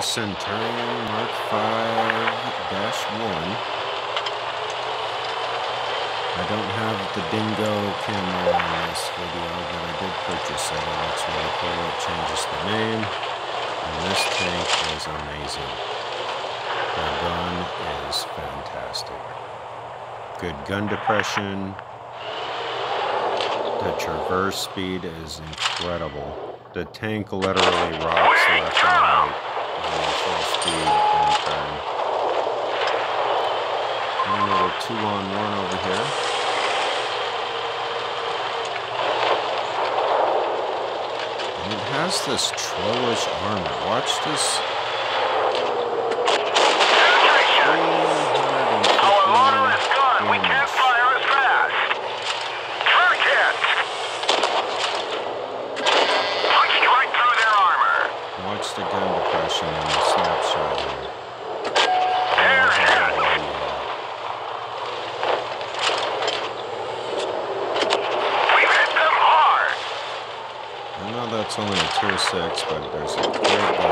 the Centurion Mark V-1. I don't have the dingo camo on this video, but I did purchase it. It looks really cool. It changes the name. And this tank is amazing. The gun is fantastic. Good gun depression. The traverse speed is incredible. The tank literally rocks left and right two on one over here. And it has this trollish armor. Watch this. Our motor is gone. We can't fire as fast. Track it. Right through their armor. Watch the gun depression in the snapshot I know that's only a tier 6, but there's a great gun.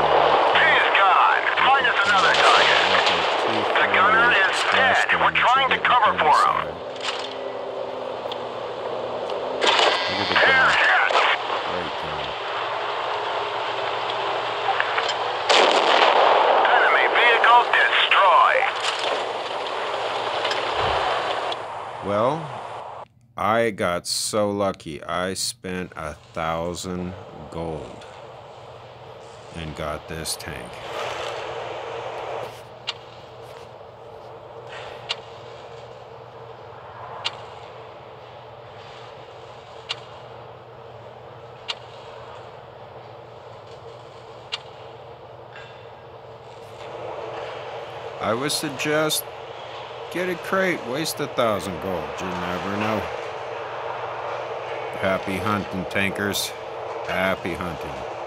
He's gone. Find us another target. The gunner is dead. We're trying to cover for him. Look at the gun. hit. Great gun. Enemy vehicle destroyed. Well, I got so lucky. I spent a thousand gold and got this tank. I would suggest get a crate, waste a thousand gold. You never know. Happy hunting, tankers. Happy hunting.